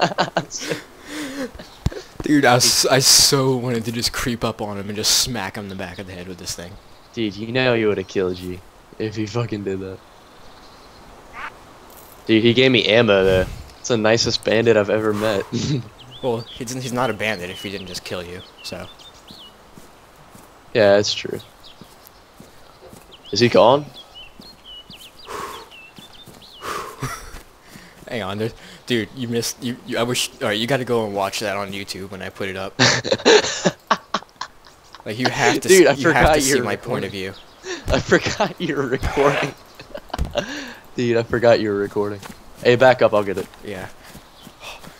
Dude, I, was, I so wanted to just creep up on him and just smack him in the back of the head with this thing. Dude, you know he would have killed you if he fucking did that. Dude, he gave me ammo though. It's the nicest bandit I've ever met. Well, he's, he's not a bandit if he didn't just kill you, so. yeah, that's true. Is he gone? Hang on, dude, you missed, you, you I wish, alright, you gotta go and watch that on YouTube when I put it up. like, you have to, Dude, I you have forgot to see you're my point of view. I forgot you were recording. Dude, I forgot you were recording. Hey, back up, I'll get it. Yeah.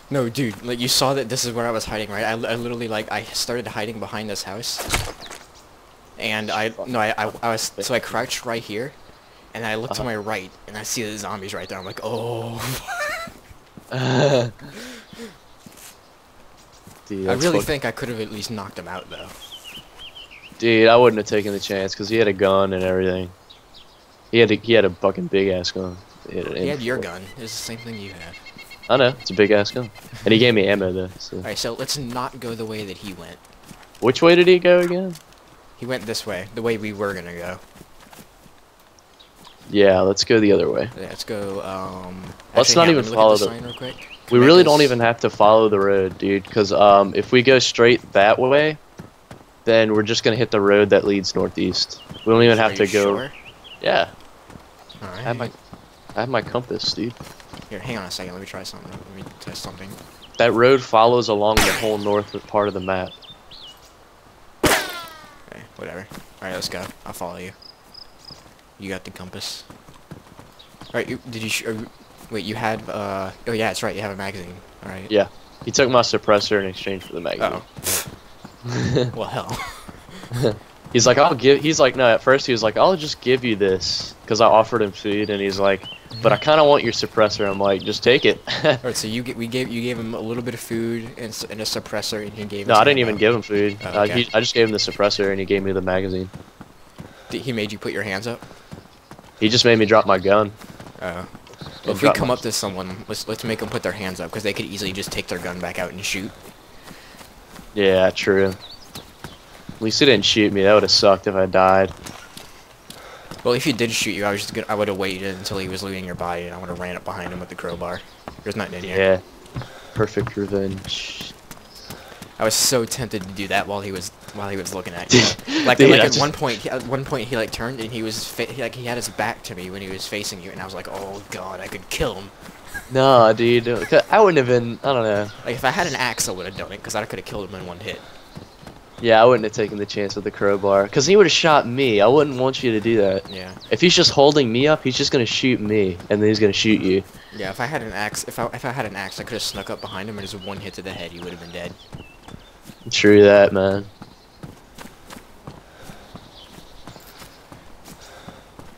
No, dude, like, you saw that this is where I was hiding, right? I, I literally, like, I started hiding behind this house. And I, no, I, I, I was, so I crouched right here. And I looked to Uh-huh. my right, and I see the zombies right there. I'm like, oh. Dude, I really fuck- think I could have at least knocked him out, though. Dude, I wouldn't have taken the chance because he had a gun and everything. He had a, he had a fucking big ass gun. He had, He had your M4. gun. It's the same thing you had. I know, it's a big ass gun. And he gave me ammo though. So. Alright, so let's not go the way that he went. Which way did he go again? He went this way, the way we were gonna go. Yeah, let's go the other way. Yeah, Let's go, um... Let's actually, not on, even let me look at follow the sign real quick. We really don't even have to follow the road, dude, because um, if we go straight that way, then we're just gonna hit the road that leads northeast. We don't even Are have to go. Sure? Yeah, Alright. I have my, I have my compass, dude. Here, hang on a second. Let me try something. Let me test something. That road follows along the whole north part of the map. Okay, whatever. Alright, let's go. I'll follow you. You got the compass. Right, you, did you... Sh uh, wait, you had, uh... Oh, yeah, that's right. You have a magazine. Alright. Yeah, he took my suppressor in exchange for the magazine. Oh. well, hell. He's like, I'll give. He's like, no. At first, he was like, I'll just give you this because I offered him food, and he's like, but I kind of want your suppressor. I'm like, just take it. Alright, so you get, we gave you gave him a little bit of food and, and a suppressor, and he gave. no, I didn't even give him food. Oh, uh, okay. he, I just gave him the suppressor, and he gave me the magazine. He made you put your hands up. He just made me drop my gun. Oh. And if we come my- up to someone, let's let's make them put their hands up because they could easily just take their gun back out and shoot. Yeah, true. At least he didn't shoot me. That would have sucked if I died. Well, if he did shoot you, I was just gonna, I would have waited until he was looting your body, and I would have ran up behind him with the crowbar. There's nothing in here. Yeah. Perfect revenge. I was so tempted to do that while he was while he was looking at you. like Dude, like at just- one point, he, at one point he like turned and he was fa- he, like he had his back to me when he was facing you, and I was like, oh god, I could kill him. Nah, dude. Uh, I wouldn't have been. I don't know. Like if I had an axe, I would have done it because I could have killed him in one hit. Yeah, I wouldn't have taken the chance with the crowbar. Because he would have shot me. I wouldn't want you to do that. Yeah. If he's just holding me up, he's just gonna shoot me, and then he's gonna shoot you. Yeah, if I had an axe, if I if I had an axe, I could have snuck up behind him and just one hit to the head, he would have been dead. True that, man.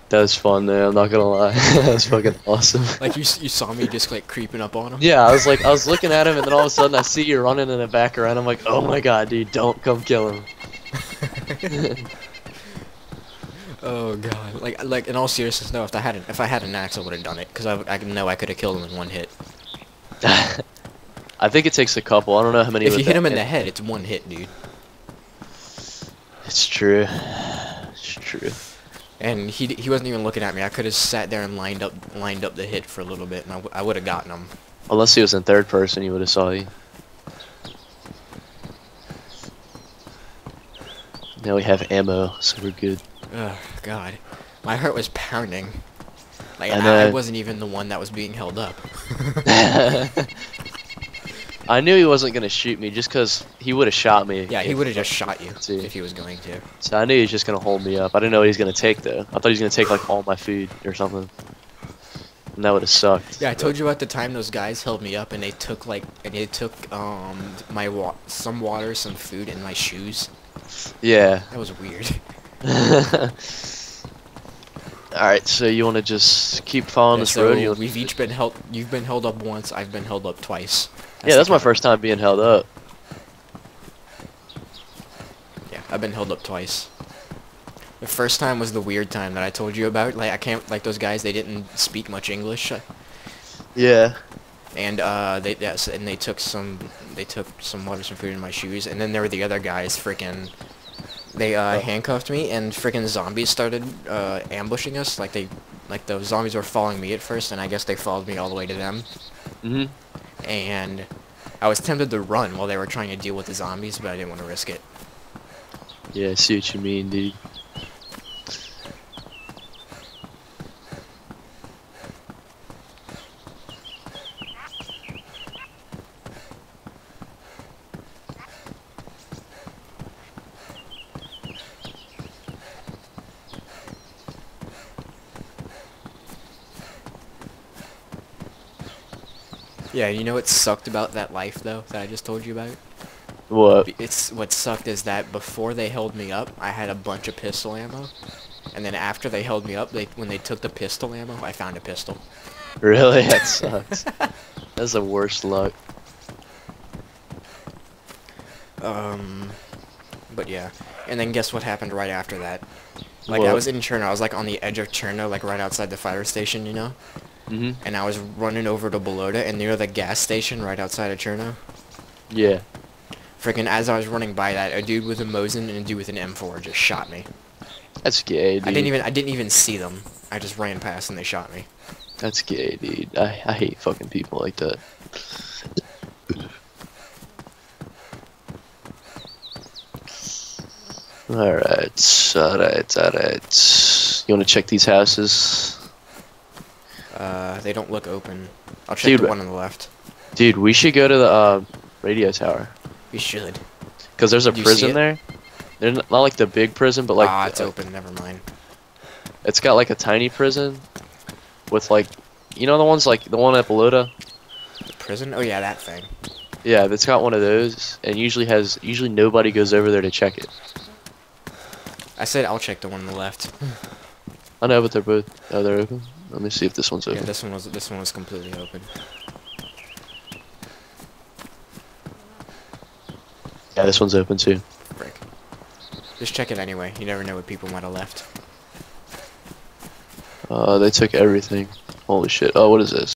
That was fun, though. I'm not gonna lie. that was fucking awesome. Like you you saw me just like creeping up on him. Yeah, I was like, I was looking at him, and then all of a sudden, I see you running in the background. I'm like, oh my god, dude, don't come kill him. Oh god. Like like in all seriousness, no. If I had an if I had an axe, I would have done it because I, I know I could have killed him in one hit. I think it takes a couple. I don't know how many. If you hit him in the head, it's one hit, dude. It's true. It's true. And he he wasn't even looking at me. I could have sat there and lined up lined up the hit for a little bit, and I would have gotten him. Unless he was in third person, he would have saw you. Now we have ammo, so we're good. Oh god, my heart was pounding. Like I and I, I wasn't even the one that was being held up. I knew he wasn't gonna shoot me just because he would have shot me. Yeah, he would have just shot you See. if he was going to. So I knew he was just gonna hold me up. I didn't know what he was gonna take though. I thought he was gonna take like all my food or something. And that would have sucked. Yeah, I told you about the time those guys held me up and they took like and they took um my wa- some water, some food, and my shoes. Yeah. That was weird. Alright, so you wanna just keep following Yeah, this so road? You we've each been held. You've been held up once. I've been held up twice. yeah, that's my first time being held up. Yeah, I've been held up twice. The first time was the weird time that I told you about. Like I can't like those guys. They didn't speak much English. Yeah. and uh, they yes, and they took some they took some water, some food in my shoes, and then there were the other guys, freaking. They uh, Oh. handcuffed me, and freaking zombies started uh, ambushing us. Like they, like the zombies were following me at first, and I guess they followed me all the way to them. Mhm. And I was tempted to run while they were trying to deal with the zombies, but I didn't want to risk it. Yeah, I see what you mean, dude. Yeah, you know what sucked about that life though that I just told you about? What? It's what sucked is that before they held me up, I had a bunch of pistol ammo, and then after they held me up, they when they took the pistol ammo, I found a pistol. Really? That sucks. That's the worst luck. Um, but yeah, and then guess what happened right after that? Like I was in Cherno, I was like on the edge of Cherno, like right outside the fire station, you know, Mhm. and I was running over to Balota, and near the gas station right outside of Cherno. Yeah. Freaking as I was running by that, a dude with a Mosin and a dude with an M4 just shot me. That's gay, dude. I didn't even I didn't even see them. I just ran past and they shot me. That's gay, dude. I, I hate fucking people like that. Alright, alright, alright. You wanna check these houses? Uh, they don't look open. I'll check Dude, the one on the left. Dude, we should go to the uh, radio tower. We should. Because there's a see prison there. They're n- not like the big prison, but like ah, it's uh, open. Never mind. it's got like a tiny prison with like you know the ones like the one at Balota? The prison? Oh yeah, that thing. Yeah, it's got one of those and usually has usually nobody goes over there to check it. I said I'll check the one on the left. I know, but they're both oh they're open. Let me see if this one's Yeah, open. this one was this one was completely open. Yeah, this one's open too. Just check it anyway. You never know what people might have left. Uh, they took everything. Holy shit. Oh, what is this?